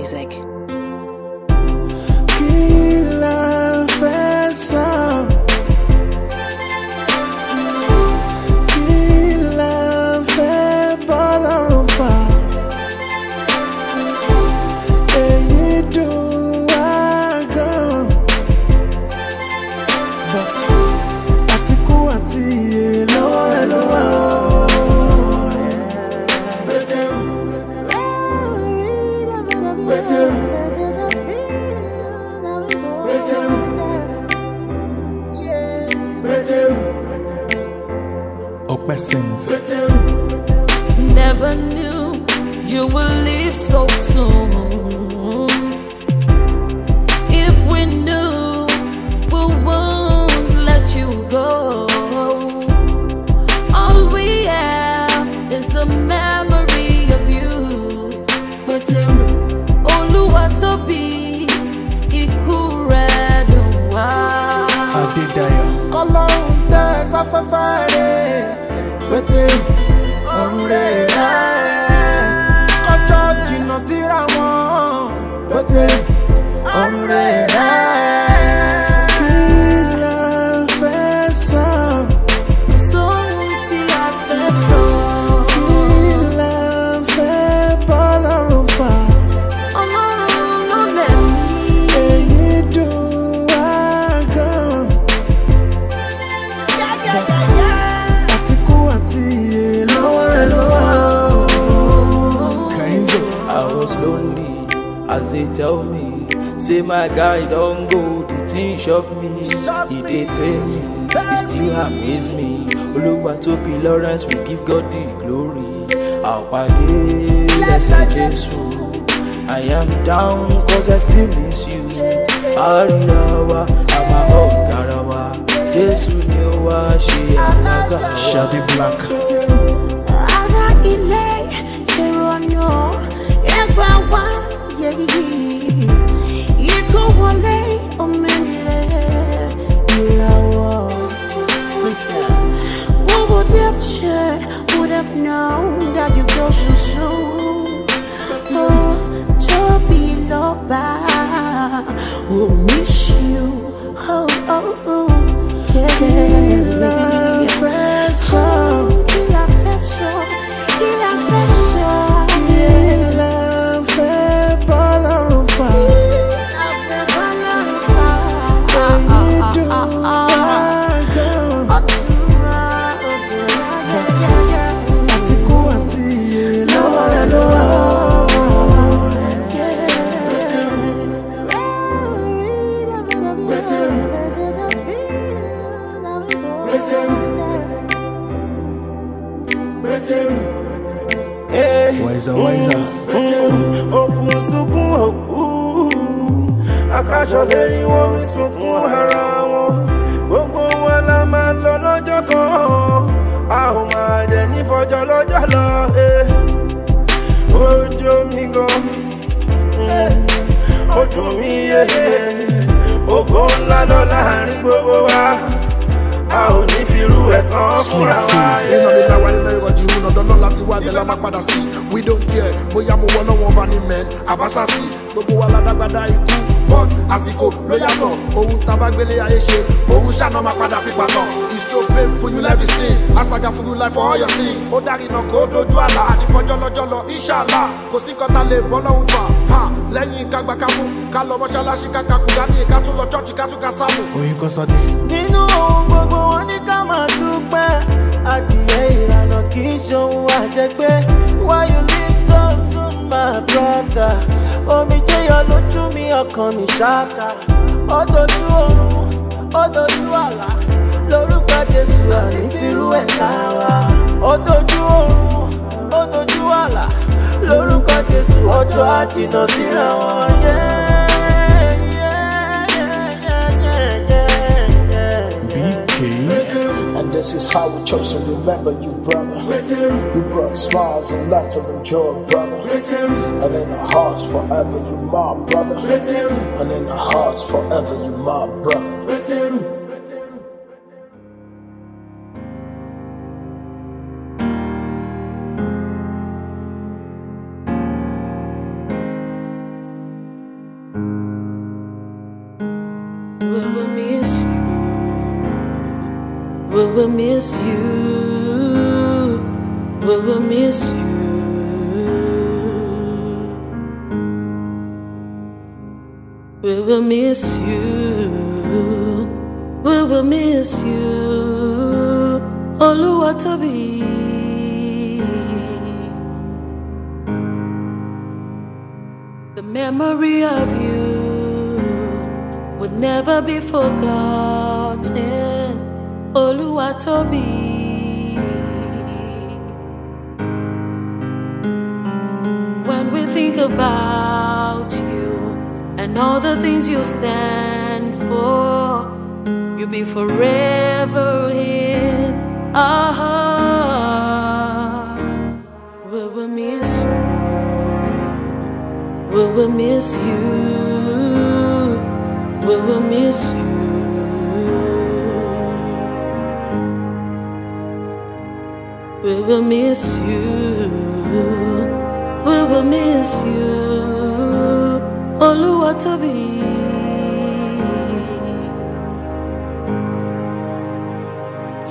music. Ọpẹ́ sings. Never knew you would leave so soon. If we knew, we won't let you go. Was lonely. As they tell me say my guy don go. The thing shock me. E dey pain me. E still amaze me. Olúwatóbi Lawrence we give God the glory. Àpàdé lẹ́sẹ̀ Jésù I am down cause I still miss you. Àríra wa àmà ọ̀gára wa Jésù ni ó wá ṣe alága wa. Black. Ẹgbà wá yẹ̀yí ikú wọlé òmìnira ìràwọ̀ who would have checked would have known that you go so soon? Oh tóbi lọ́ba will miss you. Oh oh oh yeah. fẹ́ sọ? Kí la akáṣọ lérí wọn ń sunkún ara wọn. Gbogbo wa la máa lọ lọ́jọ́ kan, a ò máa dẹ̀ ní fọjọ́ lọ́jọ́ lọ. eh. Ojú mi gan, ó dùn mí yé. Ògo ńlá lọ láàárín gbogbo wa, a ò ní fi irú ẹ̀san fúnra wa. mi nínú ìrọ̀jì ìhun dandan náà láti wá ní máa padà sí we don't care bóyá mo wọ lọ́wọ́ bá ní mẹ́n àbáṣásí gbogbo wa ládágbádá ikú. But àsìkò ló yàtọ̀. Ohun tá a bá gbélé ayé ṣe ohun ṣáná máa padà fi pàtàn it's so painful you let me sin astaga for you life for all your sins. Ó dárí iná kó dojú àlà. Ànífọjọ́ lọ́jọ́ lọ inshallah. Kò sí nǹkan tá lè bọ́ lọ́hùn fà. Ha! Lẹ́yìn kágbàkámú ká lọ mọ́ṣáláṣí ká kakùdá ní ká tún lọ chọ́ọ̀chì ká tún ká sáàmù Oyin kan sọ dé. nínú ohun gbogbo wọn ní ká máa dúpẹ́. Adìyẹ ìlànà kì í ṣohun àjẹgbé. Why you leave so soon my brother omijé yọ lójú mi ọkàn mi ṣáàkà ó dojú oorun ó dojú àlá lórúkọ jésù ànífirú ẹ̀ láwa ó dojú oorun ó dojú àlá lórúkọ jésù ọjọ́ àjìnà síra wọn yẹ́ yẹ́ yẹ́ yẹ́ yẹ́ yẹ́. BK. And this is how we chose to remember you, brother. You brought smiles and laughter and joy, brother. And in our hearts forever, you my brother. And in our hearts forever, you my brother. We will miss you. We will miss you. We will miss you. We will miss you. Oluwatobi. The memory of you would never be forgotten. Oluwatobi. When we think about you and all the things you stand for, you'll be forever in our heart. We will miss you. We will miss you. We will miss you. We will miss you. We will miss you. Oluwatobi.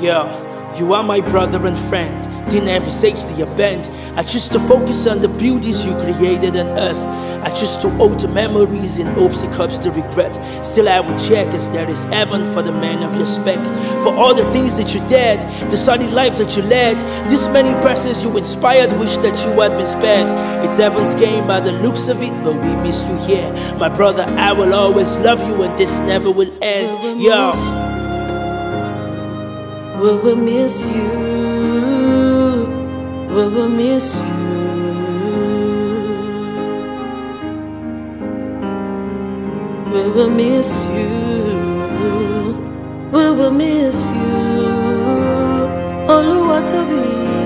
Yeah, you are my brother and friend. Didn't ever envisage the event. I choose to focus on the beauties you created on earth. I choose to hold the memories in hopes it comes to regret. Still, I will check as there is heaven for the man of your spec. For all the things that you did, the sunny life that you led, this many persons you inspired, wish that you had been spared. It's heaven's game by the looks of it, but we miss you here. My brother, I will always love you, and this never will end. Yeah. We will miss you. We will miss you. We will miss you. We will miss you. Oluwatobi.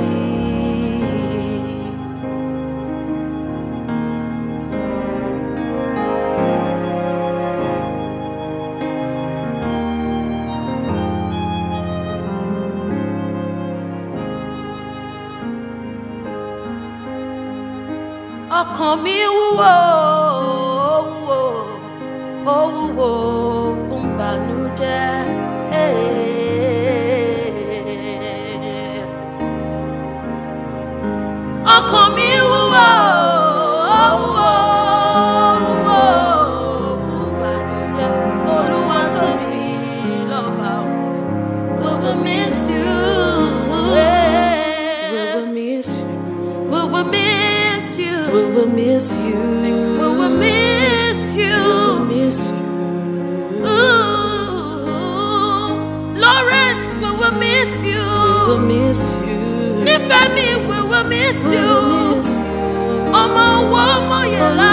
Ọkàn mi wúwo wúwo ó wúwo fún ìbànújẹ́. eh. ọkàn mi wúwo wúwo wúwo fún ìbànújẹ́. Olúwa tóbi miss you. We will miss you. We will miss you. Ooh, Lawrence, we will miss you. We will miss you. Nífẹ̀mí, we will miss you. We will miss you. Ọmọ wo ọmọ yẹn lá.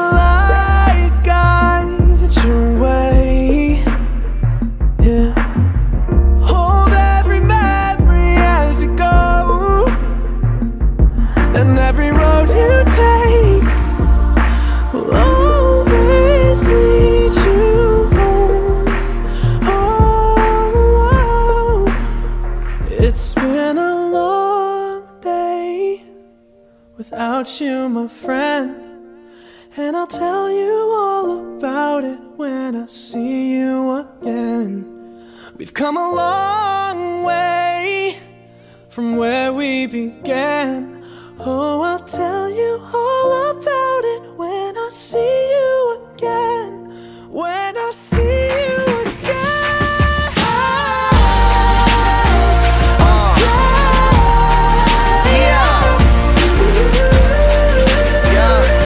way from where we began. Oh, I'll tell you all about it when I see you.